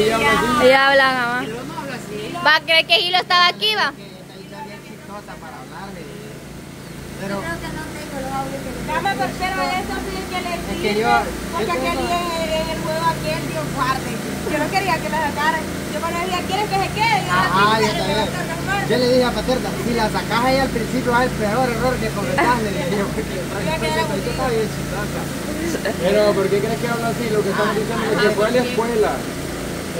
Ella habla así. Ella habla, mamá. ¿Va a creer que Hilo estaba aquí, va? Pero Creo que no tengo los audios que Dame por pero eso sí que le Es que yo- porque aquel día en el, juego aquel dio guarde. Yo no quería que la sacaran. Yo cuando dije, ¿quieres que se quede? Yo también. Yo le dije a Paterna, si la sacas ahí al principio es el peor error que cometas, le dije yo, porque yo estaba bien chistosa. Pero ¿por qué crees que habla así? Lo que estamos diciendo es que fue a la escuela.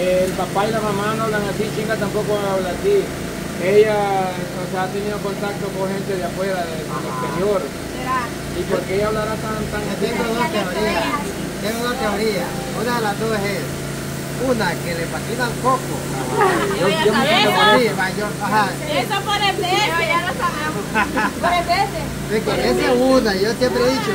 El papá y la mamá no hablan así, chinga tampoco habla así. Ella, o sea, ha tenido contacto con gente de afuera, del exterior. Será. ¿Y por qué ella hablará tan, tan Yo tengo dos teorías, tengo dos teorías. Una de las dos es, una, que le patina el coco. Yo, yo me siento por ahí, yo, ajá. Eso por el ya lo sabemos. Por el esa es una, yo siempre he dicho,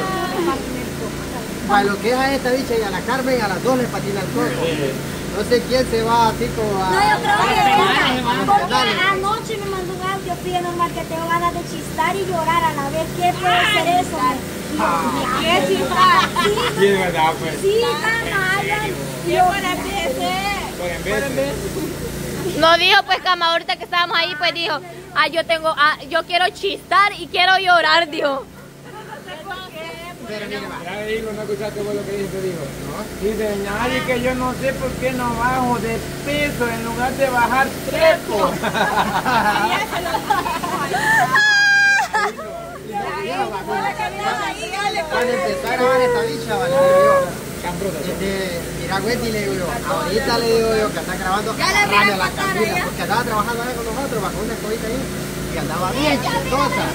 para lo que es a esta dicha y a la Carmen, a las dos les patina el coco. No sé quién se va así como a... No, yo creo que porque pegarle. anoche me mandó un audio pide normal que tengo ganas de chistar y llorar a la vez. ¿Qué puede ser eso? ¿Qué chistar? Sí, de verdad, pues. Sí. ¿Qué el veces? Por en vez. No dijo, pues, Cama, ahorita que estábamos ahí, pues dijo, ah, yo tengo, ah, yo quiero chistar y quiero llorar, dijo. Pero mire, va. Ya de hilo, ¿no escuchaste vos lo que dice? Dijo, ¿no? Dice, nadie que yo no sé por qué no bajo de peso en lugar de bajar trepo. Cuando empezó a grabar esta bicha, vale, digo este, mira Wendy, le digo yo, ahorita le digo yo que está grabando agarrarle a la Camila, porque andaba trabajando ahí con nosotros bajo una escobita ahí y andaba bien chistosa.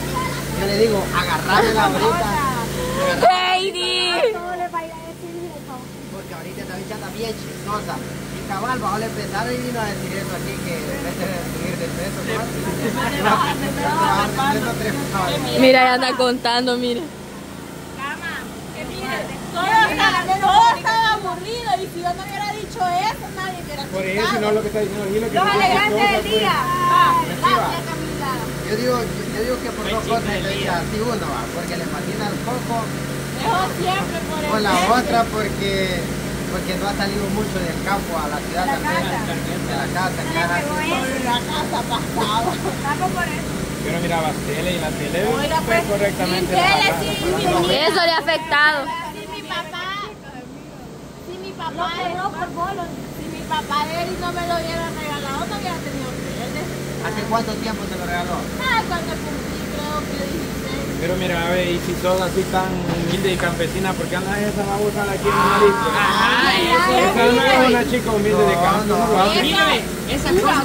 Yo le digo, agarrármela ahorita, Heidi. Todo le va a ir a decir eso. porque ahorita esta bicha anda bien chistosa. Y cabal, bajo le empezaron y vino a decir eso aquí, que en vez de subir de peso, a. Mira, ella anda contando, mire. Todo estaba, todo estaba aburrido y si yo no hubiera dicho eso, nadie hubiera Por eso, no lo que está diciendo que Los no es elegantes del pues. día. Yo digo, yo digo que por dos cosas le dice así uno, va, porque le patina el coco, Dejo siempre por el o la veces. otra porque porque no ha salido mucho del campo a la ciudad La también, casa. de la casa, en casa. Por la casa pasaba. Estamos por eso. Pero mirabas tele y la tele Oiga, fue pues, correctamente sin la tele, sí, sí, la sí. raza. Eso le ha afectado. Si mi papá, si mi papá, Lo quebró por bolo. si mi papá Eri no me lo hubiera regalado, no hubiera tenido. ¿Hace cuánto tiempo te lo regaló? Ah, cuando cumplí, creo que 16. Pero mira, a ver, y si sos así tan humilde y campesina, ¿por qué andas esa babosa aquí en la lista? Esa no es una chica humilde de campo,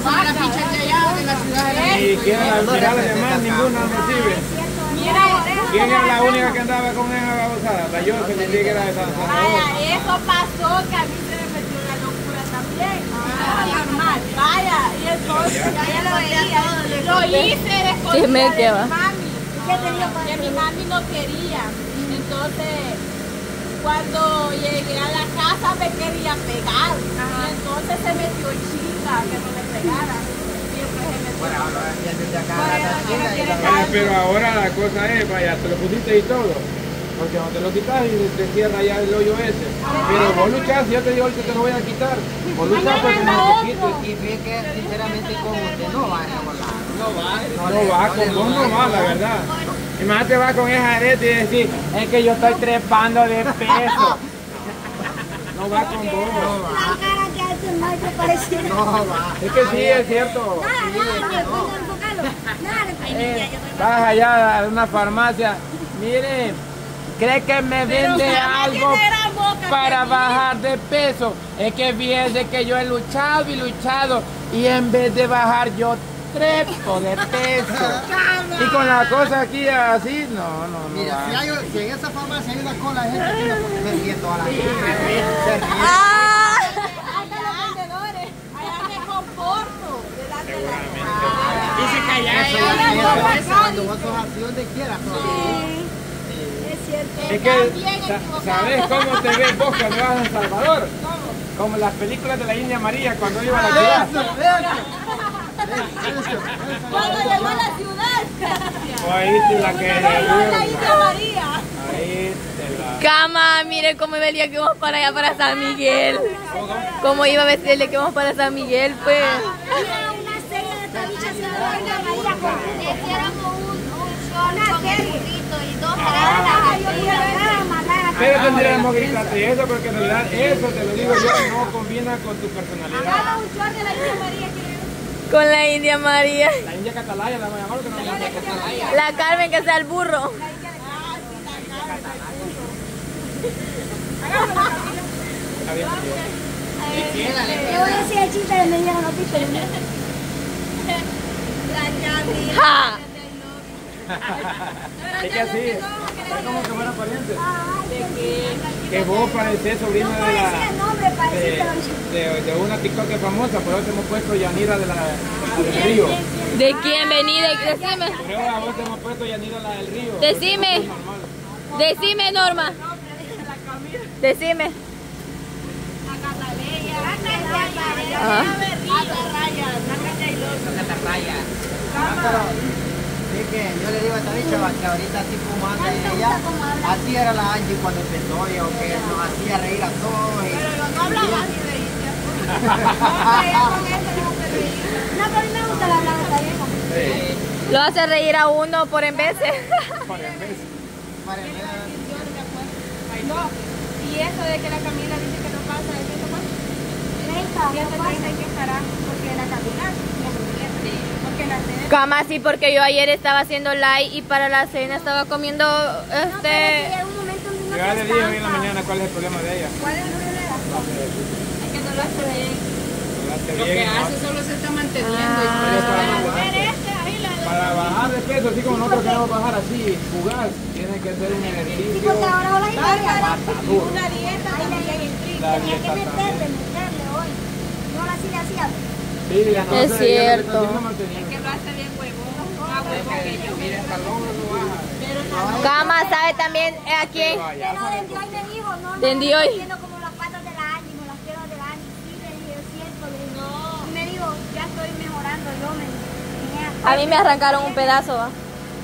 son las fichas de allá de la ciudad de Y quién la mira las demás, ninguna recibe. Mira, ¿Quién era la única que andaba con esa babosada? La yo que me que era de San Salvador. Vaya, eso pasó que a mí se me metió la locura también. Y lo hice Sí, me de mami. ¿Qué tenía para Que mi mami no quería. Entonces, cuando llegué a la casa me quería pegar. Y entonces se metió chica que no me pegara. Pero ahora la cosa es, vaya, te lo pusiste y todo. Porque no te lo quitas y te cierra ya el hoyo ese. Pero vos luchás, yo te digo ahorita te lo voy a quitar. Vos luchás porque no te quites. Y ve que sinceramente con usted no va a volar. No va. No va, con vos no va, la verdad. Imagínate va con esa arete y decir, es que yo estoy trepando de peso. No va con vos. La cara que hace Michael parecía. No va. Es que sí, es cierto. Eh, vas allá a una farmacia, mire, ¿cree que me vende algo para bajar de peso? Es que fíjese que yo he luchado y luchado y en vez de bajar yo trepo de peso. Y con la cosa aquí así, no, no, no. Mira, si, hay, si en esa farmacia hay una cola de gente no me ríe toda la gente. Ah. Dice que allá hay de eso. cuando vos sos así donde quieras. Es que, sa- ¿sabes cómo te ves vos cuando vas a El Salvador? Como las películas de la India María cuando iba a la ciudad. Eso, eso. Eso, Cuando llegó a la ciudad. O ahí sí la que la Isla María. Ahí Cama, mire cómo iba el día que vamos para allá, para San Miguel. Cómo iba a vestir el día que vamos para San Miguel, pues. Había una serie de tabichas de Doña María con Hiciéramos un, un short con el burrito y dos Ah, yo quiero ver a mandar a Pero tendríamos que quitarte eso porque en realidad eso, te lo digo yo, no combina con tu personalidad. la India con la India María. La India Catalaya la voy a llamar que no la llamo Catalaya. La Carmen que sea el burro. Bien. Yo voy a decir el chiste de noticia. ¡Ja! Es que así, es como que fuera pariente. Que vos pareces sobrina No de la... nombre De, decirte de, de una TikToker famosa, por eso te hemos puesto Yanira de la, del río. ¿De quién vení? De, decime. Creo a vos te hemos puesto Yanira la del río. Decime. Decime, Norma. Decime. Pero, es que yo le digo a esta bicha va, que ahorita así como anda ella, así era la Angie cuando empezó ella, o que nos hacía reír a todos. y- no hablaba así de India. No, pero a mí me gusta la hablada. Sí, Lo hace reír a uno por en veces. para el mes. Para el- No, y eso de que la Camila dice que no pasa, ¿es eso cuánto? 30, 130 y que estará, porque la Camila no porque la cena Cama sí, porque yo ayer estaba haciendo live y para la cena estaba comiendo No, pero es que este. llega un momento donde le dije hoy en la mañana cuál es el problema de ella. ¿Cuál es el problema? es que no lo hace bien. No la Lo que ¿no? hace solo se está manteniendo. y por Ella eso está va a bajando. Ver este, ahí la Para bajar de peso, así como nosotros queremos bajar así, fugaz, tiene que hacer un Sí, ejercicio. porque ahora media. matador. una dieta. La Tenía que dieta meterle, meterle hoy. No la sí le hacía. Es que cierto. es manteniendo. Que lo hace bien huevón, más huevón que yo. Mira, el talón no baja. Cama sabe también eh, a quién. Vaya. Pero desde hoy me dijo, no, no, Desde no, hoy. estoy haciendo como las patas de la Angie, como las piernas de la Angie. Sí, le dije, es cierto, le dije. Y me dijo, ya estoy mejorando yo, me dijo. A mí me arrancaron un pedazo.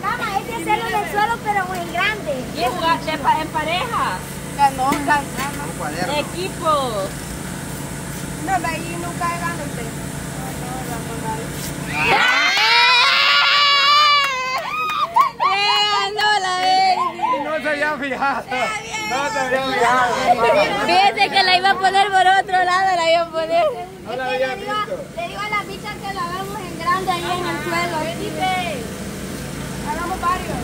Cama, es de hacerlo en el suelo, pero en grande. Y en pareja. Ganó, ganó. Equipo. No, ahí nunca usted. ¡Eh, ganó la Baby! No se había fijado. No se había fijado. Fíjese que la iba a poner por otro lado, la iba a poner. No la había visto. Le digo a la bicha que la hagamos en grande ahí en el suelo. Dice, Hagamos varios.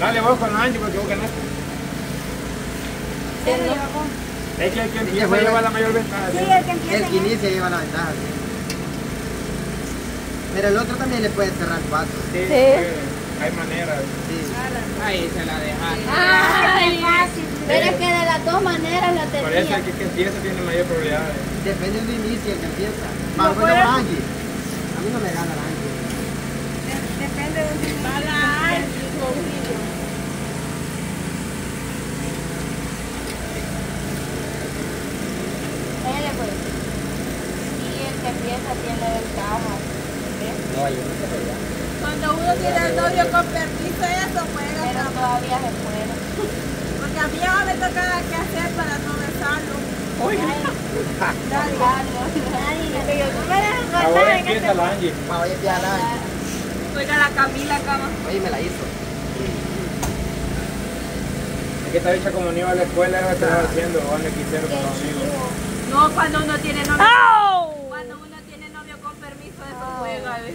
Dale vos con Angie porque vos ganaste. Es que el que empieza fue- lleva la mayor ventaja. sí, el que empieza El que inicia lleva la ventaja. Pero el otro también le puede cerrar paso. Sí, Sí. hay maneras. Sí. Ahí se la dejaron. Ay, fácil. Pero es que de las dos maneras la Por eso el que, empieza tiene mayor probabilidad. de- Depende de inicio el que empieza. Más bueno la Angie. A mí no me gana la Angie. Depende de un Para Dele, pues. Sí, el que empieza tiene ventaja. No, yo no sé ya. Cuando uno tiene el novio con permiso, eso juega. Pero todavía se puede. Porque a mí ahora me toca qué hacer para no besarlo. Ahora empieza la Angie. Ah, Oye, la Angie. Oiga la Camila, cama. Oye, me la hizo. Es que esta bicha como no iba a la escuela, era estar haciendo, o anda quisiera con los amigos. No, cuando uno tiene novio. Cuando uno tiene novio con permiso, eso juega. ¿ves?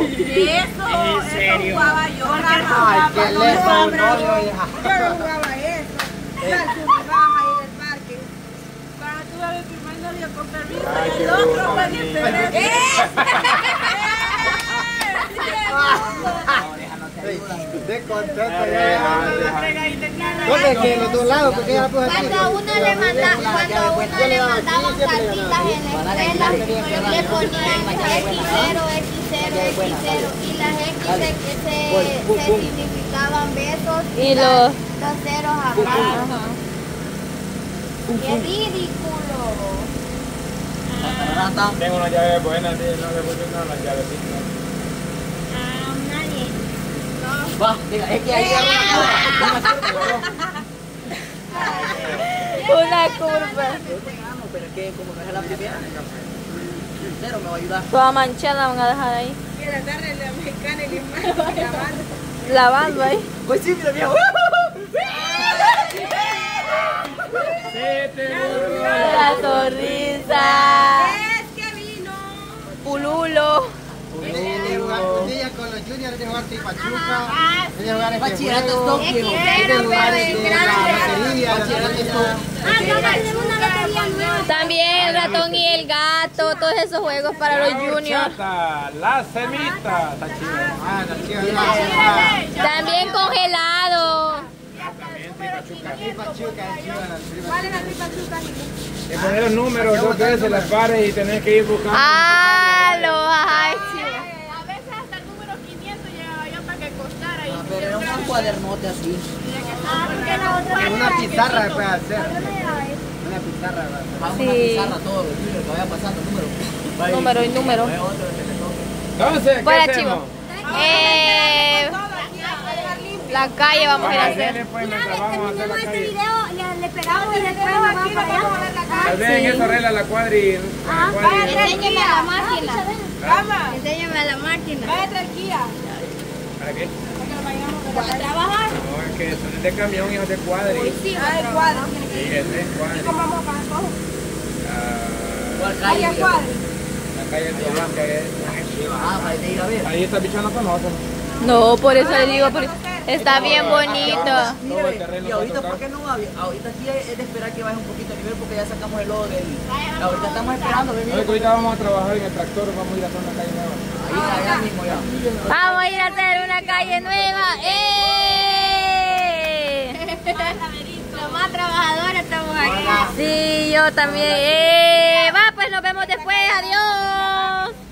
Eso, eso jugaba yo. Ay, qué lejos, novio, hija. Yo no jugaba eso. La subibaba ahí del parque. Cuando tuve mi primer novio con permiso, Ay, y el otro fue. ¡Eh! De Ah, ya. Cuando uno le manda, cuando a uno le mandaban cartitas en la escuela, le ponían X0, X0, X0 y las X se, se, se significaban besos y los, los ceros. ¡Qué ridículo! Tengo una llave buena, no le funcionan las llavecitas. Ah, nadie. Va, diga, es que ahí hay una Una curva. Pero es que como no es la primera, cero me va a ayudar. Toda manchada van a dejar ahí. Quiere darle la mexicana y y lavando. Lavando ahí. Pues sí, mira, viejo. Se te volvió. La sonrisa. Es que vino. Pululo. Viene de jugar con ella, jugar Pachuca, jugar en Bachillerato Tokio. jugar en la. También el ratón y el gato. Todos esos juegos para los juniors. La semita. Ah, También congelado. Poner los números dos veces las pares y tenés que ir buscando. Ah, lo ay, chivo. A veces hasta el número 500 llegaba yo para que costara. Y Pero era un cuadernote así. Ah, otra Una pizarra después de hacer. Una pizarra, Sí. una pizarra todo los que vaya pasando, número. Número y número. Entonces, ¿qué Fuera, hacemos? chivo. Eh, la calle vamos a ir a hacer. pues, vamos Terminemos este video, le, le pegamos y después nos vamos para allá. Tal vez en eso arregla la cuadri. Enséñame a la máquina. Vamos. Enséñame a la máquina. Vaya a traer guía. ¿Para qué? ¿Para trabajar? No, es que son de camión y no de cuadri. Sí, Ah, el cuadro. Sí, es de cuadri. ¿Cómo vamos a pagar todo? Ah, ¿Cuál Ahí calle? el cuadro. La calle de Blanca es. Ah, para ir a ver. Ahí esta bicha no conoce. No, por eso le digo, por- está bien bonito. Terreno Y ahorita. ¿por qué no va? Ahorita sí es de esperar que baje un poquito el nivel porque ya sacamos el lodo del... Ahorita estamos esperando, ahorita vamos a trabajar en el tractor, vamos a ir a hacer una calle nueva. Ahí, allá mismo ya. Vamos a ir a hacer una calle nueva. ¡Eh! Los más trabajadores estamos aquí. Sí, yo también. ¡Eh! Va, pues nos vemos después. Adiós.